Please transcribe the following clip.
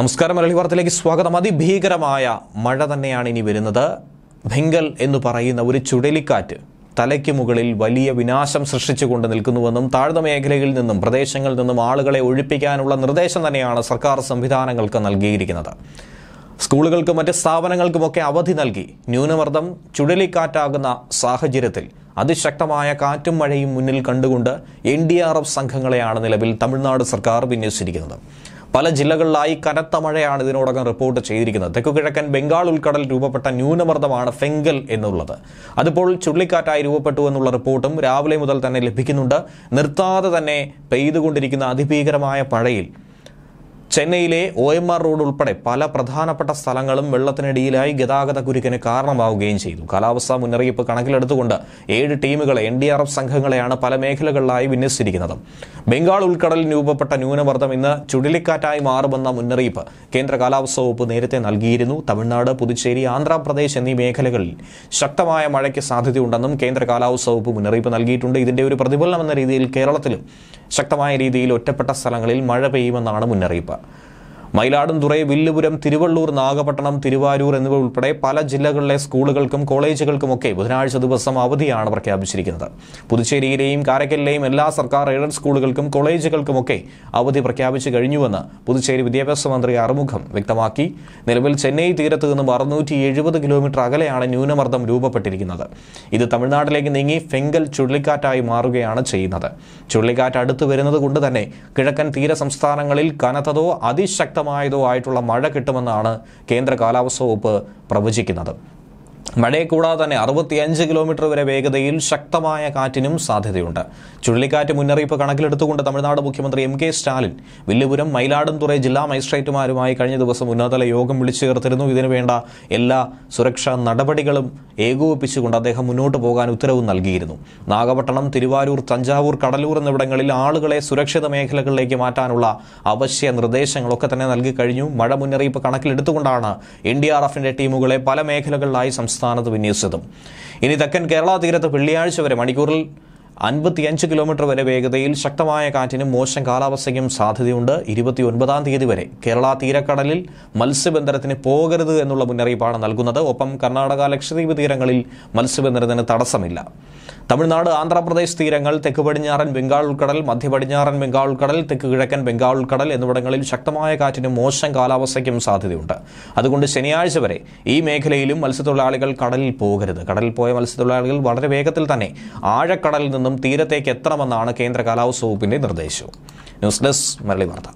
നമസ്കാരം മലയാളി വാർത്തയിലേക്ക് സ്വാഗതം. അതിഭീകരമായ മഴ തന്നെയാണ് ഇനി വരുന്നത്. ഭിങ്കൽ എന്ന് പറയുന്ന ഒരു ചുഴലിക്കാറ്റ് തലയ്ക്ക് മുകളിൽ വലിയ വിനാശം സൃഷ്ടിച്ചുകൊണ്ട് നിൽക്കുന്നുവെന്നും താഴ്ന്ന മേഖലയിൽ നിന്നും പ്രദേശങ്ങളിൽ നിന്നും ആളുകളെ ഒഴിപ്പിക്കാനുള്ള നിർദ്ദേശം തന്നെയാണ് സർക്കാർ സംവിധാനങ്ങൾക്ക് നൽകിയിരിക്കുന്നത്. സ്കൂളുകൾക്കും മറ്റ് സ്ഥാപനങ്ങൾക്കുമൊക്കെ അവധി നൽകി. ന്യൂനമർദ്ദം ചുഴലിക്കാറ്റാകുന്ന സാഹചര്യത്തിൽ അതിശക്തമായ കാറ്റും മഴയും മുന്നിൽ കണ്ടുകൊണ്ട് എൻ ഡി ആർ എഫ് സംഘങ്ങളെയാണ് നിലവിൽ തമിഴ്നാട് സർക്കാർ വിന്യസിച്ചിരിക്കുന്നത്. പല ജില്ലകളിലായി കനത്ത മഴയാണ് ഇതിനോടകം റിപ്പോർട്ട് ചെയ്തിരിക്കുന്നത്. തെക്കുകിഴക്കൻ ബംഗാൾ ഉൾക്കടൽ രൂപപ്പെട്ട ന്യൂനമർദ്ദമാണ് ഫെങ്കൽ എന്നുള്ളത്. അതിപ്പോൾ ചുഴലിക്കാറ്റായി രൂപപ്പെട്ടു എന്നുള്ള റിപ്പോർട്ടും രാവിലെ മുതൽ തന്നെ ലഭിക്കുന്നുണ്ട്. നിർത്താതെ തന്നെ പെയ്തുകൊണ്ടിരിക്കുന്ന അതിഭീകരമായ മഴയിൽ ചെന്നൈയിലെ ഒ എം ആർ റോഡ് ഉൾപ്പെടെ പല പ്രധാനപ്പെട്ട സ്ഥലങ്ങളും വെള്ളത്തിനടിയിലായി ഗതാഗത കുരുക്കിന് കാരണമാവുകയും ചെയ്തു. കാലാവസ്ഥാ മുന്നറിയിപ്പ് കണക്കിലെടുത്തുകൊണ്ട് ഏഴ് ടീമുകളെ എൻ ഡി ആർ എഫ് സംഘങ്ങളെയാണ് പല മേഖലകളിലായി വിന്യസിച്ചിരിക്കുന്നത്. ബംഗാൾ ഉൾക്കടലിൽ രൂപപ്പെട്ട ന്യൂനമർദ്ദം ഇന്ന് ചുഴലിക്കാറ്റായി മാറുമെന്ന മുന്നറിയിപ്പ് കേന്ദ്ര കാലാവസ്ഥാ വകുപ്പ് നേരത്തെ നൽകിയിരുന്നു. തമിഴ്നാട് പുതുച്ചേരി ആന്ധ്രാപ്രദേശ് എന്നീ മേഖലകളിൽ ശക്തമായ മഴയ്ക്ക് സാധ്യതയുണ്ടെന്നും കേന്ദ്ര കാലാവസ്ഥാ വകുപ്പ് മുന്നറിയിപ്പ് നൽകിയിട്ടുണ്ട്. ഇതിന്റെ ഒരു പ്രതിഫലനം എന്ന രീതിയിൽ കേരളത്തിലും ശക്തമായ രീതിയിൽ ഒറ്റപ്പെട്ട സ്ഥലങ്ങളിൽ മഴ പെയ്യുമെന്നാണ് മുന്നറിയിപ്പ്. മയിലാടുംതുറൈ വില്ലുപുരം തിരുവള്ളൂർ നാഗപട്ടണം തിരുവാരൂർ എന്നിവ ഉൾപ്പെടെ പല ജില്ലകളിലെ സ്കൂളുകൾക്കും കോളേജുകൾക്കുമൊക്കെ ബുധനാഴ്ച ദിവസം അവധിയാണ് പ്രഖ്യാപിച്ചിരിക്കുന്നത്. പുതുച്ചേരിയിലെയും കാരക്കലിലെയും എല്ലാ സർക്കാർ എയ്ഡഡ് സ്കൂളുകൾക്കും കോളേജുകൾക്കുമൊക്കെ അവധി പ്രഖ്യാപിച്ചു കഴിഞ്ഞുവെന്ന് പുതുച്ചേരി വിദ്യാഭ്യാസ മന്ത്രി അറുമുഖം വ്യക്തമാക്കി. നിലവിൽ ചെന്നൈ തീരത്ത് നിന്നും അറുന്നൂറ്റി എഴുപത് കിലോമീറ്റർ അകലെയാണ് ന്യൂനമർദ്ദം രൂപപ്പെട്ടിരിക്കുന്നത്. ഇത് തമിഴ്നാട്ടിലേക്ക് നീങ്ങി ഫെങ്കൽ ചുഴലിക്കാറ്റായി മാറുകയാണ് ചെയ്യുന്നത്. ചുഴലിക്കാറ്റ് അടുത്ത് വരുന്നത് കൊണ്ട് തന്നെ കിഴക്കൻ തീര സംസ്ഥാനങ്ങളിൽ കനത്തതോ അതിശക്തമായതോ ആയിട്ടുള്ള മഴ കിട്ടുമെന്നാണ് കേന്ദ്ര കാലാവസ്ഥാ വകുപ്പ് പ്രവചിക്കുന്നത്. മഴയെ കൂടാതെ തന്നെ അറുപത്തിയഞ്ച് കിലോമീറ്റർ വരെ വേഗതയിൽ ശക്തമായ കാറ്റിനും സാധ്യതയുണ്ട്. ചുഴലിക്കാറ്റ് മുന്നറിയിപ്പ് കണക്കിലെടുത്തുകൊണ്ട് തമിഴ്നാട് മുഖ്യമന്ത്രി എം കെ സ്റ്റാലിൻ വില്ലുപുരം മയിലാടുംതുറൈ ജില്ലാ മജിസ്ട്രേറ്റുമാരുമായി കഴിഞ്ഞ ദിവസം ഉന്നതതല യോഗം വിളിച്ചു ചേർത്തിരുന്നു. ഇതിനുവേണ്ട എല്ലാ സുരക്ഷാ നടപടികളും ഏകോപിപ്പിച്ചുകൊണ്ട് അദ്ദേഹം മുന്നോട്ട് പോകാൻ ഉത്തരവ് നൽകിയിരുന്നു. നാഗപട്ടണം തിരുവാരൂർ തഞ്ചാവൂർ കടലൂർ എന്നിവിടങ്ങളിൽ ആളുകളെ സുരക്ഷിത മേഖലകളിലേക്ക് മാറ്റാനുള്ള അവശ്യ നിർദ്ദേശങ്ങളൊക്കെ തന്നെ നൽകി കഴിഞ്ഞു. മഴ മുന്നറിയിപ്പ് കണക്കിലെടുത്തുകൊണ്ടാണ് എൻ ഡി ആർ എഫിന്റെ ടീമുകളെ പല മേഖലകളിലായി സംസ്ഥാനത്ത് വിന്യസിച്ചതും. ഇനി തെക്കൻ കേരള തീരത്ത് വെള്ളിയാഴ്ച വരെ മണിക്കൂറിൽ അൻപത്തിയഞ്ച് കിലോമീറ്റർ വരെ വേഗതയിൽ ശക്തമായ കാറ്റിനും മോശം കാലാവസ്ഥയ്ക്കും സാധ്യതയുണ്ട്. ഇരുപത്തി ഒൻപതാം തീയതി വരെ കേരള തീരക്കടലിൽ മത്സ്യബന്ധനത്തിന് പോകരുത് എന്നുള്ള മുന്നറിയിപ്പാണ് നൽകുന്നത്. ഒപ്പം കർണാടക ലക്ഷദ്വീപ് തീരങ്ങളിൽ മത്സ്യബന്ധനത്തിന് തടസ്സമില്ല. തമിഴ്നാട് ആന്ധ്രാപ്രദേശ് തീരങ്ങൾ തെക്ക് പടിഞ്ഞാറൻ ബംഗാൾ ഉൾക്കടൽ മധ്യ പടിഞ്ഞാറൻ ബംഗാൾ ഉൾക്കടൽ തെക്ക് കിഴക്കൻ ബംഗാൾ ഉൾക്കടൽ എന്നിവിടങ്ങളിൽ ശക്തമായ കാറ്റിനും മോശം കാലാവസ്ഥയ്ക്കും സാധ്യതയുണ്ട്. അതുകൊണ്ട് ശനിയാഴ്ച വരെ ഈ മേഖലയിലും മത്സ്യത്തൊഴിലാളികൾ കടലിൽ പോകരുത്. കടലിൽ പോയ മത്സ്യത്തൊഴിലാളികൾ വളരെ വേഗത്തിൽ തന്നെ ആഴക്കടലിൽ നിന്നും തീരത്തേക്ക് എത്തണമെന്നാണ് കേന്ദ്ര കാലാവസ്ഥ വകുപ്പിന്റെ നിർദ്ദേശവും. ന്യൂസ് ഡെസ്ക് മരളി വാർത്ത.